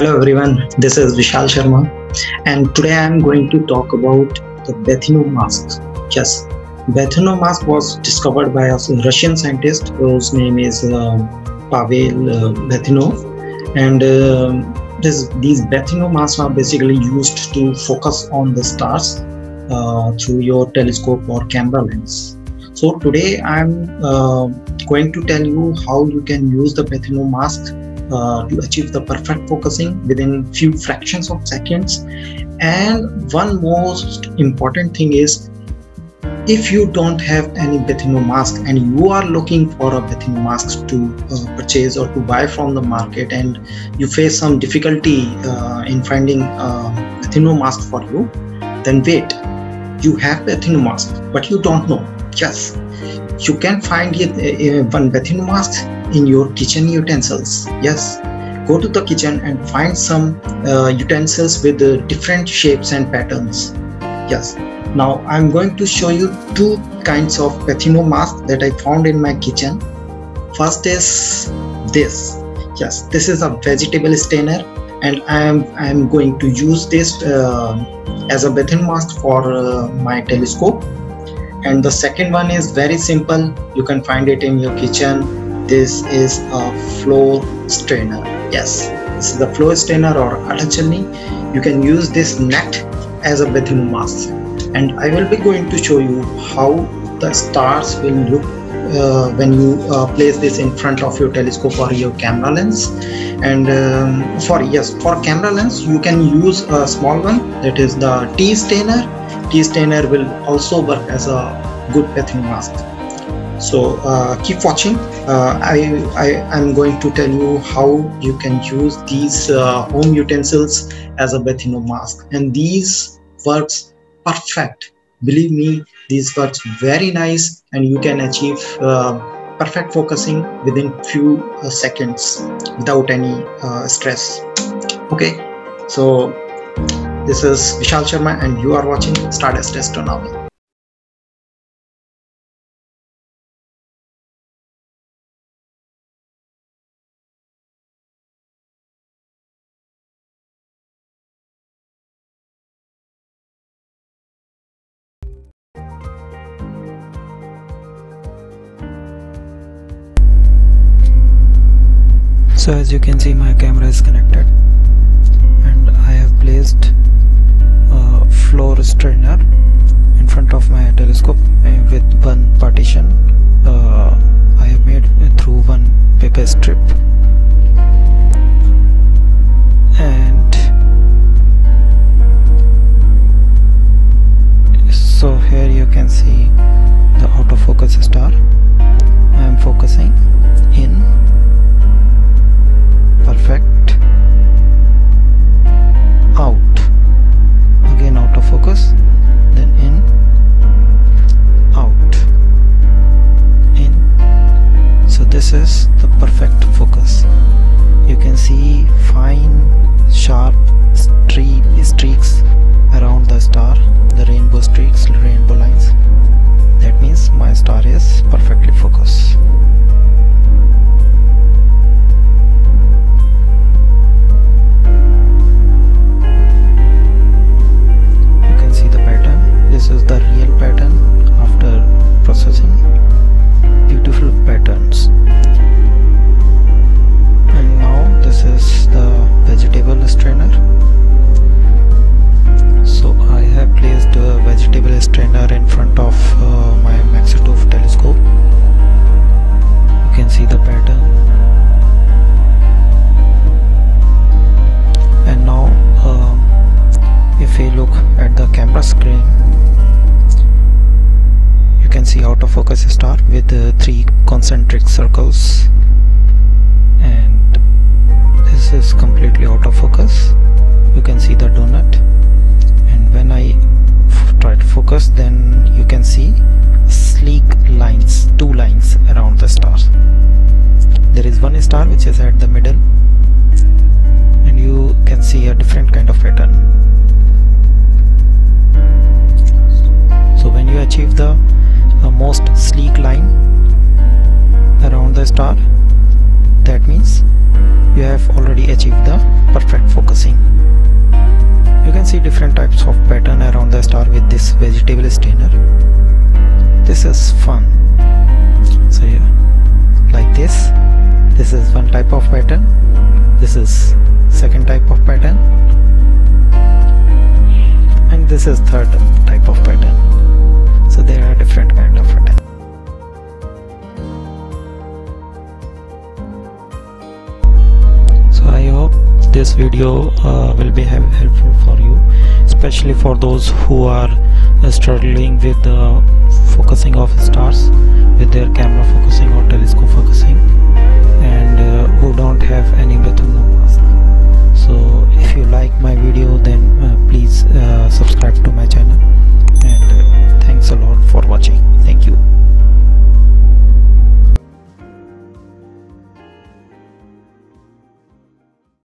Hello everyone, this is Vishal Sharma, and today I am going to talk about the Bahtinov mask. Yes, Bahtinov mask was discovered by a Russian scientist whose name is uh, Pavel uh, Bahtinov, and uh, this, these Bahtinov masks are basically used to focus on the stars uh, through your telescope or camera lens. So today I'm uh, going to tell you how you can use the Bahtinov mask uh, to achieve the perfect focusing within few fractions of seconds. And one most important thing is if you don't have any Bahtinov mask and you are looking for a Bahtinov mask to uh, purchase or to buy from the market and you face some difficulty uh, in finding a Bahtinov mask for you then wait. You have Bahtinov mask but you don't know. Yes you can find it, uh, one Bahtinov mask in your kitchen utensils. Yes. Go to the kitchen and find some uh, utensils with uh, different shapes and patterns. Yes. Now i'm going to show you two kinds of Bahtinov mask that i found in my kitchen. First is this. Yes. This is a vegetable stainer and i am i am going to use this uh, as a Bahtinov mask for my telescope and the second one is very simple. You can find it in your kitchen. This is a floor strainer. Yes this is the floor strainer or atachani you can use this net as a Bahtinov mask. And I will be going to show you how the stars will look uh, when you uh, place this in front of your telescope or your camera lens. And um, for yes for camera lens you can use a small one that is the T stainer T stainer will also work as a good Bahtinov mask. So uh, keep watching. Uh, I, I am going to tell you how you can use these uh, home utensils as a Bahtinov mask. And these works perfect. Believe me these works very nice and you can achieve uh, perfect focusing within few uh, seconds without any uh, stress. Okay. So this is Vishal Sharma and you are watching Stardust Astronomy. So as you can see my camera is connected and I have placed floor strainer in front of my telescope uh, with one partition uh, I have made through one paper strip. And so here you can see the autofocus star I am focusing see autofocus star with uh, three concentric circles. And this is completely autofocus you can see the donut. And when I try to focus then you can see sleek lines two lines around the star. There is one star which is at the middle. And you can see a different kind of pattern. So when you achieve the most sleek line around the star. That means you have already achieved the perfect focusing. You can see different types of pattern around the star with this vegetable stainer this is fun. So yeah like this. This is one type of pattern. This is second type of pattern. And this is third this video uh, will be helpful for you especially for those who are uh, struggling with the focusing of stars with their camera